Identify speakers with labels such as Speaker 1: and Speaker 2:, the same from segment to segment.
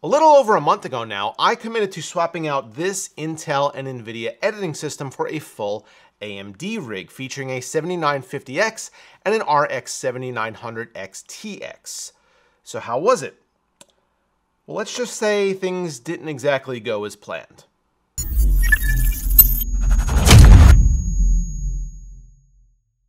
Speaker 1: A little over a month ago now, I committed to swapping out this Intel and NVIDIA editing system for a full AMD rig featuring a 7950X and an RX 7900 XTX. So how was it? Well, let's just say things didn't exactly go as planned.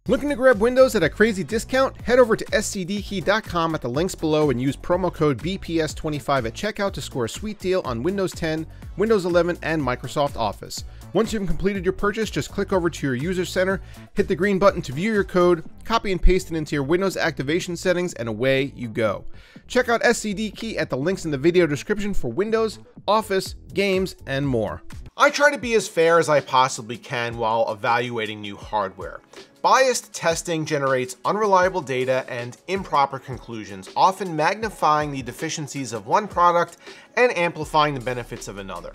Speaker 1: Looking to grab Windows at a crazy discount? Head over to scdkey.com at the links below and use promo code BPS25 at checkout to score a sweet deal on Windows 10, Windows 11, and Microsoft Office. Once you've completed your purchase, just click over to your user center, hit the green button to view your code, copy and paste it into your Windows activation settings, and away you go. Check out SCD Key at the links in the video description for Windows, Office, games, and more. I try to be as fair as I possibly can while evaluating new hardware. Biased testing generates unreliable data and improper conclusions, often magnifying the deficiencies of one product and amplifying the benefits of another.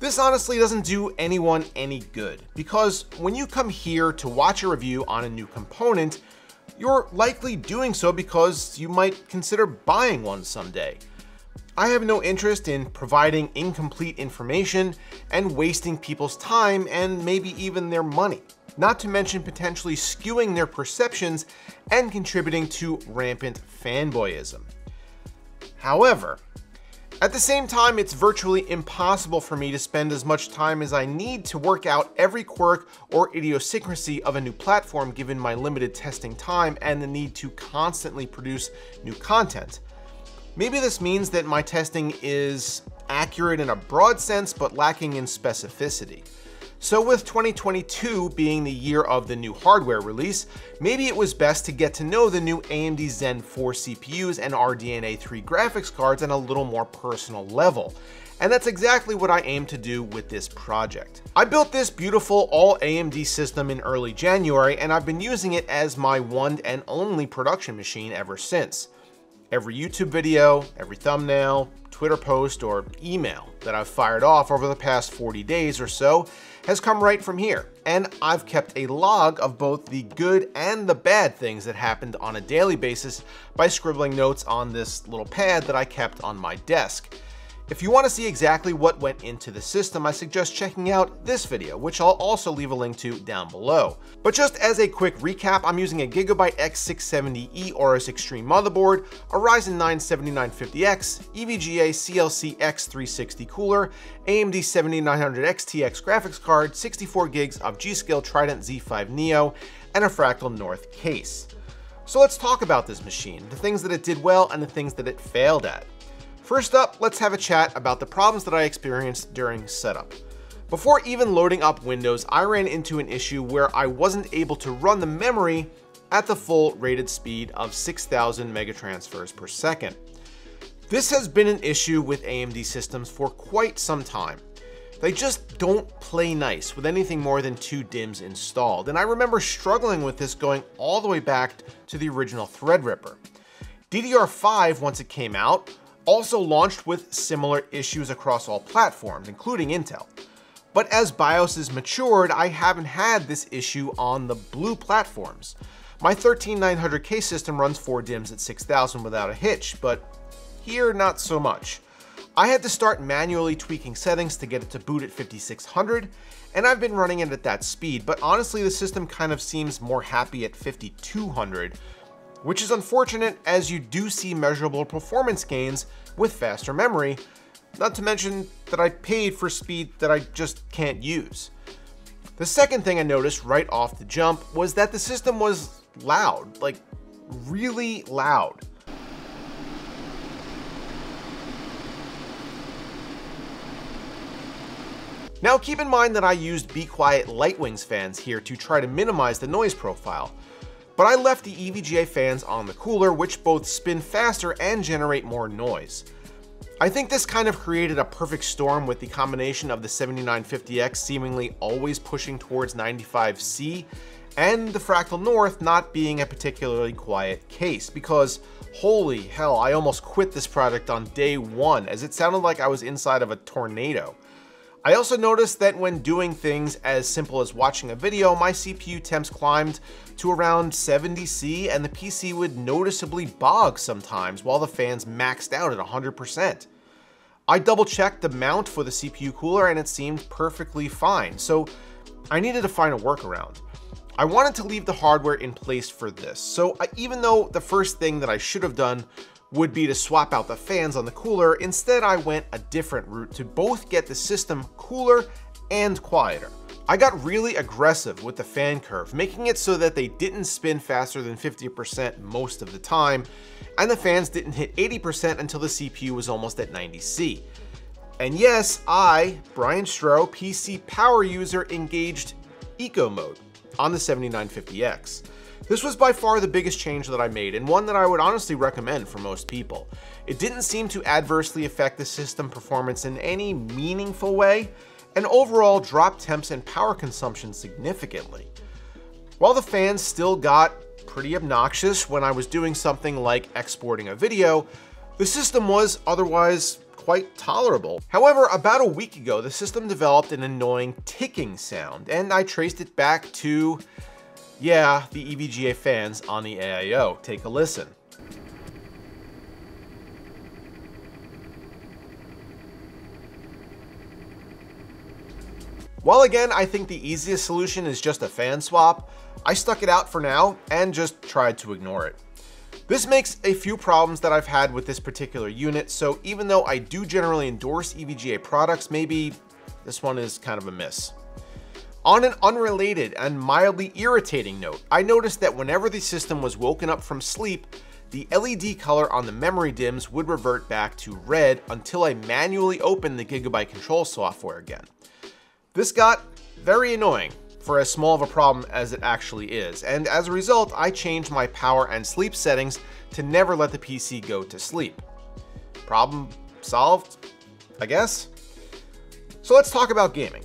Speaker 1: This honestly doesn't do anyone any good, because when you come here to watch a review on a new component, you're likely doing so because you might consider buying one someday. I have no interest in providing incomplete information and wasting people's time and maybe even their money not to mention potentially skewing their perceptions and contributing to rampant fanboyism. However, at the same time, it's virtually impossible for me to spend as much time as I need to work out every quirk or idiosyncrasy of a new platform given my limited testing time and the need to constantly produce new content. Maybe this means that my testing is accurate in a broad sense but lacking in specificity. So with 2022 being the year of the new hardware release, maybe it was best to get to know the new AMD Zen 4 CPUs and RDNA 3 graphics cards on a little more personal level. And that's exactly what I aim to do with this project. I built this beautiful all AMD system in early January and I've been using it as my one and only production machine ever since. Every YouTube video, every thumbnail, Twitter post, or email that I've fired off over the past 40 days or so has come right from here, and I've kept a log of both the good and the bad things that happened on a daily basis by scribbling notes on this little pad that I kept on my desk. If you want to see exactly what went into the system, I suggest checking out this video, which I'll also leave a link to down below. But just as a quick recap, I'm using a Gigabyte X670E Aorus Extreme motherboard, a Ryzen 9 7950X, EVGA CLC X360 cooler, AMD 7900 XTX graphics card, 64 gigs of G.Skill Trident Z5 Neo, and a Fractal North case. So let's talk about this machine, the things that it did well and the things that it failed at. First up, let's have a chat about the problems that I experienced during setup. Before even loading up Windows, I ran into an issue where I wasn't able to run the memory at the full rated speed of 6000 megatransfers per second. This has been an issue with AMD systems for quite some time. They just don't play nice with anything more than two DIMMs installed, and I remember struggling with this going all the way back to the original Threadripper. DDR5, once it came out, also launched with similar issues across all platforms, including Intel. But as BIOS matured, I haven't had this issue on the blue platforms. My 13900K system runs 4 DIMMs at 6000 without a hitch, but here not so much. I had to start manually tweaking settings to get it to boot at 5600, and I've been running it at that speed, but honestly the system kind of seems more happy at 5200, which is unfortunate as you do see measurable performance gains with faster memory, not to mention that I paid for speed that I just can't use. The second thing I noticed right off the jump was that the system was loud, like really loud. Now keep in mind that I used Be Quiet Lightwings fans here to try to minimize the noise profile, but I left the EVGA fans on the cooler, which both spin faster and generate more noise. I think this kind of created a perfect storm with the combination of the 7950X seemingly always pushing towards 95C and the Fractal North not being a particularly quiet case because holy hell, I almost quit this project on day one as it sounded like I was inside of a tornado. I also noticed that when doing things as simple as watching a video, my CPU temps climbed to around 70C and the PC would noticeably bog sometimes while the fans maxed out at 100%. I double checked the mount for the CPU cooler and it seemed perfectly fine, so I needed to find a workaround. I wanted to leave the hardware in place for this, so I, even though the first thing that I should have done would be to swap out the fans on the cooler, instead I went a different route to both get the system cooler and quieter. I got really aggressive with the fan curve, making it so that they didn't spin faster than 50% most of the time, and the fans didn't hit 80% until the CPU was almost at 90C. And yes, I, Brian Stroh, PC power user, engaged Eco Mode on the 7950X. This was by far the biggest change that I made, and one that I would honestly recommend for most people. It didn't seem to adversely affect the system performance in any meaningful way, and overall dropped temps and power consumption significantly. While the fans still got pretty obnoxious when I was doing something like exporting a video, the system was otherwise quite tolerable. However, about a week ago, the system developed an annoying ticking sound, and I traced it back to, yeah, the EVGA fans on the AIO. Take a listen. While again, I think the easiest solution is just a fan swap, I stuck it out for now and just tried to ignore it. This makes a few problems that I've had with this particular unit, so even though I do generally endorse EVGA products, maybe this one is kind of a miss. On an unrelated and mildly irritating note, I noticed that whenever the system was woken up from sleep, the LED color on the memory DIMMs would revert back to red until I manually opened the Gigabyte control software again. This got very annoying for as small of a problem as it actually is, and as a result, I changed my power and sleep settings to never let the PC go to sleep. Problem solved, I guess? So let's talk about gaming.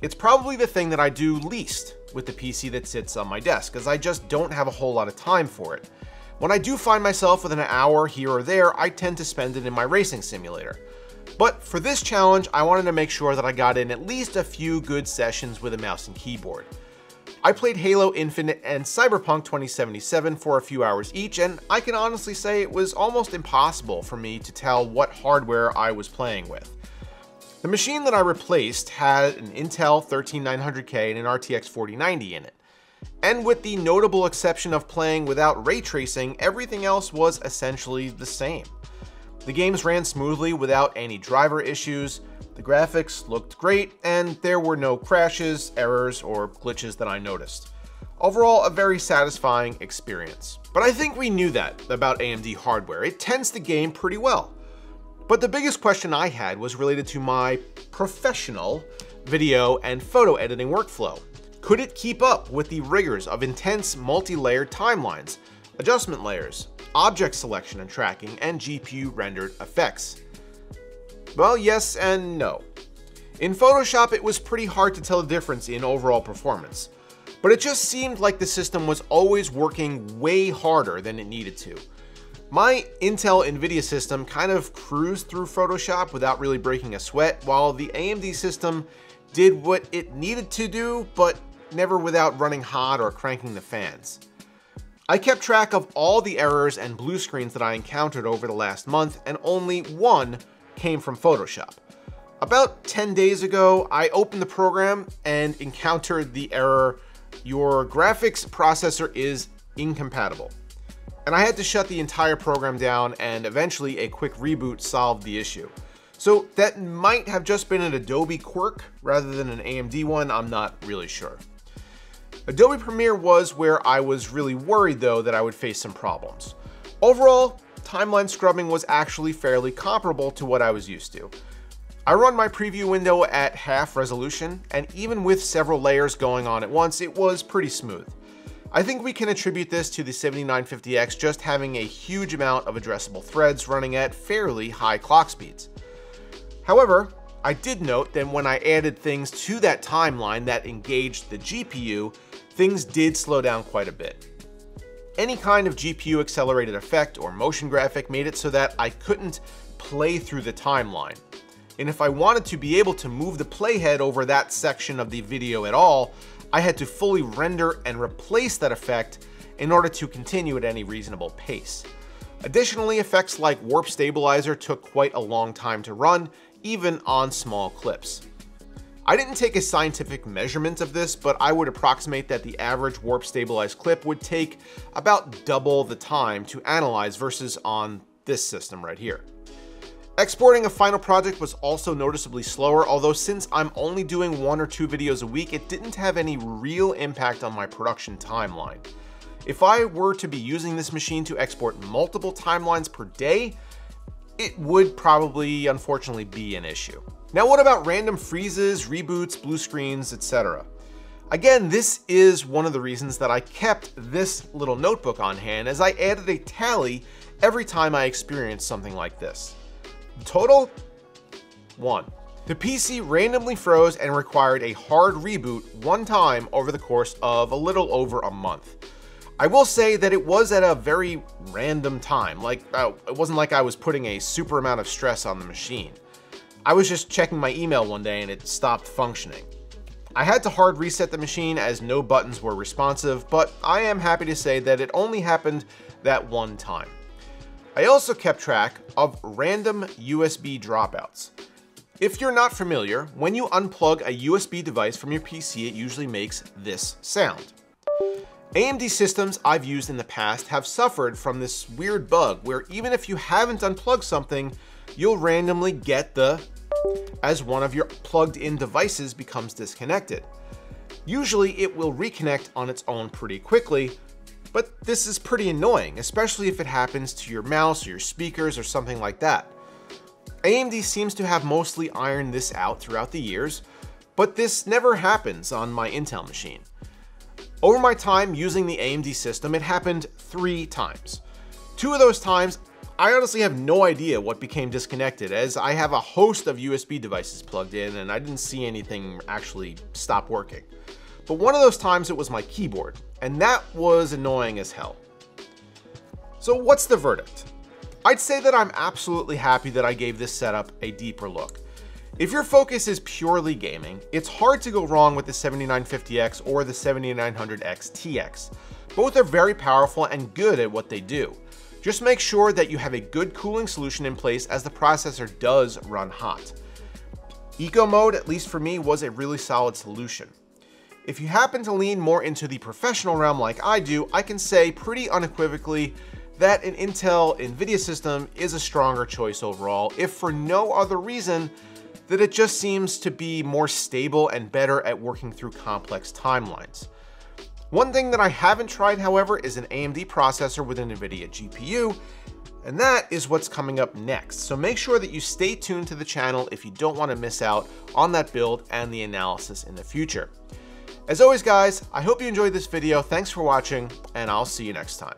Speaker 1: It's probably the thing that I do least with the PC that sits on my desk, as I just don't have a whole lot of time for it. When I do find myself with an hour here or there, I tend to spend it in my racing simulator. But for this challenge, I wanted to make sure that I got in at least a few good sessions with a mouse and keyboard. I played Halo Infinite and Cyberpunk 2077 for a few hours each, and I can honestly say it was almost impossible for me to tell what hardware I was playing with. The machine that I replaced had an Intel 13900K and an RTX 4090 in it. And with the notable exception of playing without ray tracing, everything else was essentially the same. The games ran smoothly without any driver issues, the graphics looked great, and there were no crashes, errors, or glitches that I noticed. Overall, a very satisfying experience. But I think we knew that about AMD hardware. It tends to game pretty well. But the biggest question I had was related to my professional video and photo editing workflow. Could it keep up with the rigors of intense multi-layered timelines, adjustment layers, object selection and tracking, and GPU rendered effects? Well, yes and no. In Photoshop, it was pretty hard to tell the difference in overall performance, but it just seemed like the system was always working way harder than it needed to. My Intel NVIDIA system kind of cruised through Photoshop without really breaking a sweat, while the AMD system did what it needed to do, but never without running hot or cranking the fans. I kept track of all the errors and blue screens that I encountered over the last month, and only one came from Photoshop. About 10 days ago, I opened the program and encountered the error, your graphics processor is incompatible. And I had to shut the entire program down and eventually a quick reboot solved the issue. So that might have just been an Adobe quirk rather than an AMD one, I'm not really sure. Adobe Premiere was where I was really worried though that I would face some problems. Overall, timeline scrubbing was actually fairly comparable to what I was used to. I run my preview window at half resolution, and even with several layers going on at once, it was pretty smooth. I think we can attribute this to the 7950X just having a huge amount of addressable threads running at fairly high clock speeds. However, I did note that when I added things to that timeline that engaged the GPU, things did slow down quite a bit. Any kind of GPU accelerated effect or motion graphic made it so that I couldn't play through the timeline. And if I wanted to be able to move the playhead over that section of the video at all, I had to fully render and replace that effect in order to continue at any reasonable pace. Additionally, effects like Warp Stabilizer took quite a long time to run, even on small clips. I didn't take a scientific measurement of this, but I would approximate that the average warp stabilized clip would take about double the time to analyze versus on this system right here. Exporting a final project was also noticeably slower, although since I'm only doing one or two videos a week, it didn't have any real impact on my production timeline. If I were to be using this machine to export multiple timelines per day, it would probably unfortunately be an issue. Now what about random freezes, reboots, blue screens, etc.? Again, this is one of the reasons that I kept this little notebook on hand as I added a tally every time I experienced something like this. Total? One. The PC randomly froze and required a hard reboot one time over the course of a little over a month. I will say that it was at a very random time, like uh, it wasn't like I was putting a super amount of stress on the machine. I was just checking my email one day and it stopped functioning. I had to hard reset the machine as no buttons were responsive, but I am happy to say that it only happened that one time. I also kept track of random USB dropouts. If you're not familiar, when you unplug a USB device from your PC, it usually makes this sound. AMD systems I've used in the past have suffered from this weird bug where even if you haven't unplugged something, you'll randomly get the as one of your plugged in devices becomes disconnected. Usually it will reconnect on its own pretty quickly, but this is pretty annoying, especially if it happens to your mouse or your speakers or something like that. AMD seems to have mostly ironed this out throughout the years, but this never happens on my Intel machine. Over my time using the AMD system, it happened three times. Two of those times, I honestly have no idea what became disconnected as I have a host of USB devices plugged in and I didn't see anything actually stop working. But one of those times it was my keyboard, and that was annoying as hell. So what's the verdict? I'd say that I'm absolutely happy that I gave this setup a deeper look. If your focus is purely gaming, it's hard to go wrong with the 7950X or the 7900 XTX. Both are very powerful and good at what they do. Just make sure that you have a good cooling solution in place as the processor does run hot. Eco mode, at least for me, was a really solid solution. If you happen to lean more into the professional realm like I do, I can say pretty unequivocally that an Intel NVIDIA system is a stronger choice overall, if for no other reason that it just seems to be more stable and better at working through complex timelines. One thing that I haven't tried, however, is an AMD processor with an NVIDIA GPU, and that is what's coming up next. So make sure that you stay tuned to the channel if you don't want to miss out on that build and the analysis in the future. As always guys, I hope you enjoyed this video, thanks for watching, and I'll see you next time.